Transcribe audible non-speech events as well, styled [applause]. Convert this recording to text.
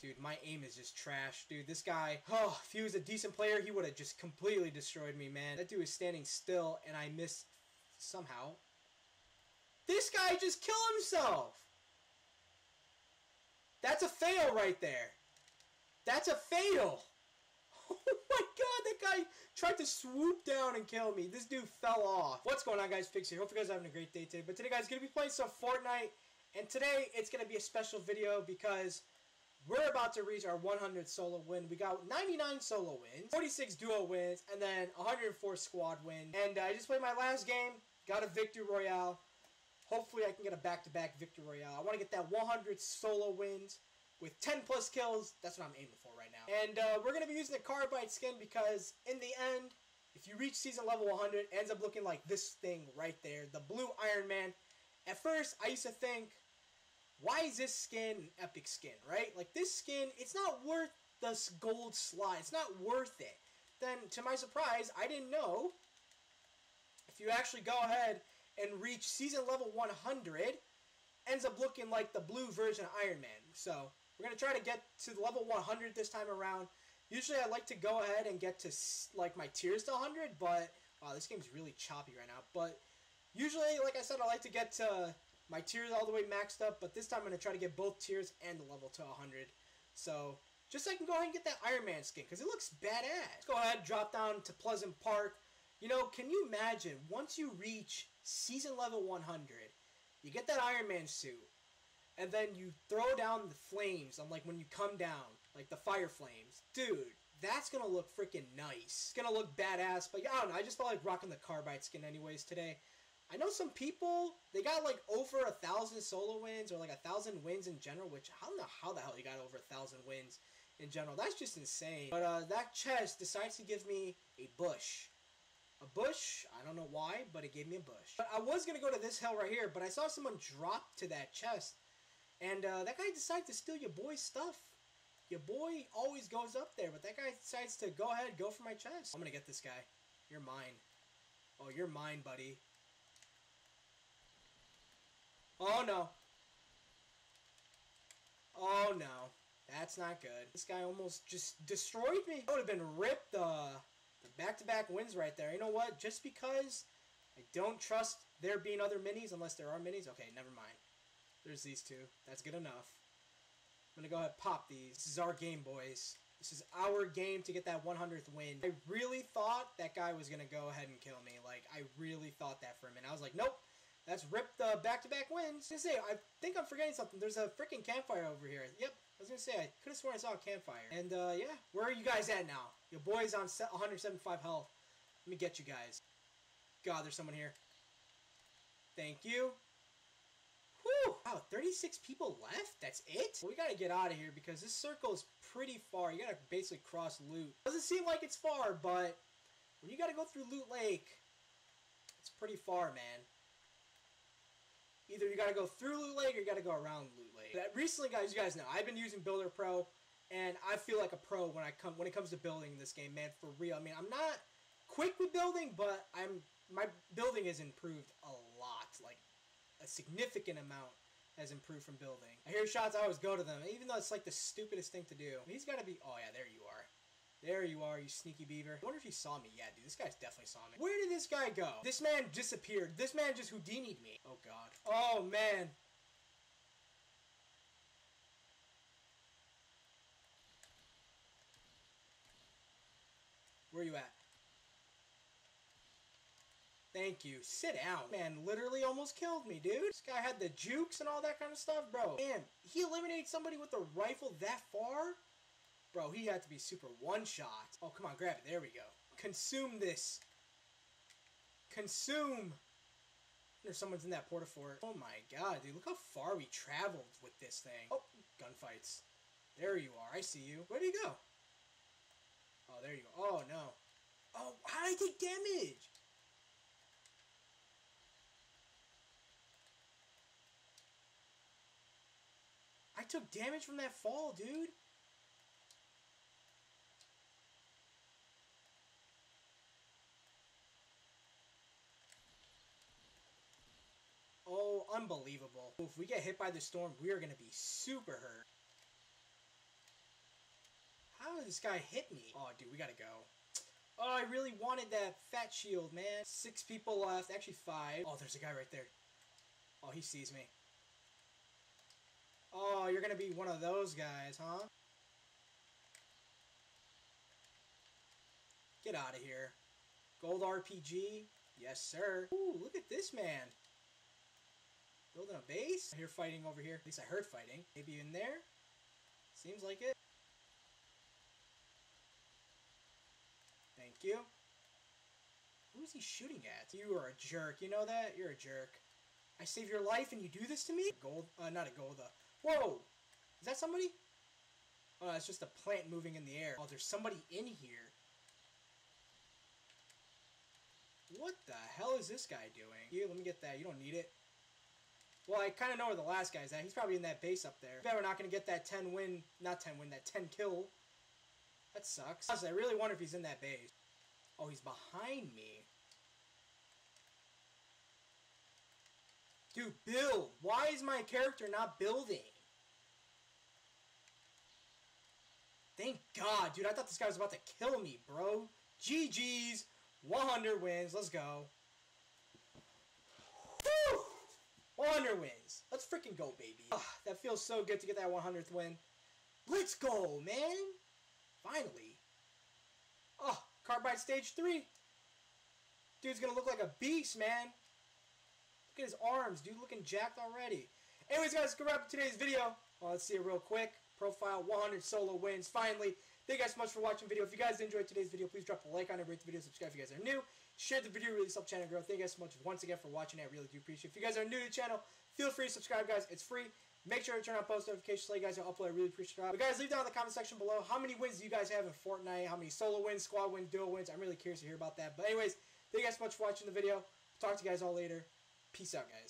Dude, my aim is just trash. Dude, this guy, oh, if he was a decent player, he would have just completely destroyed me, man. That dude is standing still, and I missed somehow. This guy just killed himself! That's a fail right there. That's a fail. [laughs] Oh my god, that guy tried to swoop down and kill me. This dude fell off. What's going on, guys? Figgs here. Hope you guys are having a great day today. But today, guys, going to be playing some Fortnite. And today, it's going to be a special video because we're about to reach our 100 solo win. We got 99 solo wins, 46 duo wins, and then 104 squad wins. And uh, I just played my last game, got a victory royale. Hopefully, I can get a back-to-back -back victory royale. I want to get that 100 solo wins with 10 plus kills. That's what I'm aiming for right now. And uh, we're going to be using the Carbide skin because in the end, if you reach season level 100, it ends up looking like this thing right there. The blue Iron Man. At first, I used to think, why is this skin an epic skin, right? Like this skin, it's not worth the gold slot. It's not worth it. Then, to my surprise, I didn't know if you actually go ahead and reach season level 100, ends up looking like the blue version of Iron Man. So, we're going to try to get to level 100 this time around. Usually I like to go ahead and get to like my tiers to 100, but wow, this game's really choppy right now. But usually, like I said, I like to get to my tiers all the way maxed up, but this time I'm going to try to get both tiers and the level to 100. So, just so I can go ahead and get that Iron Man skin, because it looks badass. Let's go ahead, drop down to Pleasant Park. You know, can you imagine, once you reach season level 100, you get that Iron Man suit, and then you throw down the flames on like when you come down, like the fire flames. Dude, that's gonna look freaking nice. It's gonna look badass, but yeah, I don't know, I just felt like rocking the carbide skin anyways today. I know some people, they got like over a thousand solo wins or like a thousand wins in general, which I don't know how the hell you got over a thousand wins in general. That's just insane. But uh, that chest decides to give me a bush. A bush, I don't know why, but it gave me a bush. But I was going to go to this hell right here, but I saw someone drop to that chest. And uh, that guy decided to steal your boy's stuff. Your boy always goes up there, but that guy decides to go ahead, go for my chest. I'm going to get this guy. You're mine. Oh, you're mine, buddy. Oh, no. Oh, no. That's not good. This guy almost just destroyed me. I would have been ripped uh, the back-to-back -back wins right there. You know what? Just because I don't trust there being other minis, unless there are minis. Okay, never mind. There's these two. That's good enough. I'm going to go ahead and pop these. This is our game, boys. This is our game to get that 100th win. I really thought that guy was going to go ahead and kill me. Like, I really thought that for a minute. I was like, nope. That's ripped the back-to-back wins. I was say, I think I'm forgetting something. There's a freaking campfire over here. Yep, I was to say, I could have sworn I saw a campfire. And, uh, yeah, where are you guys at now? Your boy's on 175 health. Let me get you guys. God, there's someone here. Thank you. Whew! Wow, 36 people left? That's it? Well, we gotta get out of here because this circle is pretty far. You gotta basically cross Loot. Doesn't seem like it's far, but when you gotta go through Loot Lake, it's pretty far, man. Either you gotta go through Loot Lake or you gotta go around Loot Lake. But recently, guys, you guys know, I've been using Builder Pro, and I feel like a pro when I come when it comes to building this game, man, for real. I mean, I'm not quick with building, but I'm my building has improved a lot. Like a significant amount has improved from building. I hear shots, I always go to them, even though it's like the stupidest thing to do. He's got to be... Oh, yeah, there you are. There you are, you sneaky beaver. I wonder if he saw me. Yeah, dude, this guy's definitely saw me. Where did this guy go? This man disappeared. This man just Houdini'd me. Oh, God. Oh, man. Where are you at? Thank you. Sit down. Man, literally almost killed me, dude. This guy had the jukes and all that kind of stuff, bro. Man, he eliminated somebody with a rifle that far? Bro, he had to be super one-shot. Oh, come on, grab it. There we go. Consume this. Consume. There's someone's in that porta fort. Oh my god, dude. Look how far we traveled with this thing. Oh, gunfights. There you are. I see you. Where do you go? Oh, there you go. Oh, no. Oh, how did I take damage? I took damage from that fall, dude. Oh, unbelievable. If we get hit by the storm, we are going to be super hurt. How did this guy hit me? Oh, dude, we gotta go. Oh, I really wanted that fat shield, man. Six people left. Actually, five. Oh, there's a guy right there. Oh, he sees me. Oh, you're gonna be one of those guys, huh? Get out of here. Gold RPG? Yes, sir. Ooh, look at this man. Building a base? I hear fighting over here. At least I heard fighting. Maybe in there? Seems like it. Thank you. Who is he shooting at? You are a jerk. You know that? You're a jerk. I save your life and you do this to me? Gold? Uh, not a gold. Uh, whoa! Is that somebody? Oh, it's just a plant moving in the air. Oh, there's somebody in here. What the hell is this guy doing? Here, let me get that. You don't need it. Well, I kind of know where the last guy's at. He's probably in that base up there. Bet we're not going to get that 10 win, not 10 win, that 10 kill. That sucks. Honestly, I really wonder if he's in that base. Oh, he's behind me. Dude, build. Why is my character not building? Thank God, dude. I thought this guy was about to kill me, bro. GG's. 100 wins. Let's go. 100 wins. Let's freaking go, baby. That feels so good to get that 100th win. Let's go, man. Finally. Oh, Carbide Stage 3. Dude's gonna look like a beast, man. Look at his arms, dude. Looking jacked already. Anyways, guys, go wrap up today's video. Well, let's see it real quick. Profile 100 solo wins. Finally. Thank you guys so much for watching the video. If you guys enjoyed today's video, please drop a like on it, rate the video, subscribe if you guys are new. Share the video, really helps channel grow. Thank you guys so much once again for watching. I really do appreciate it. If you guys are new to the channel, feel free to subscribe, guys. It's free. Make sure to turn on post notifications so you guys will upload. I really appreciate it. But guys, leave down in the comment section below how many wins do you guys have in Fortnite, how many solo wins, squad wins, duo wins. I'm really curious to hear about that. But anyways, thank you guys so much for watching the video. Talk to you guys all later. Peace out, guys.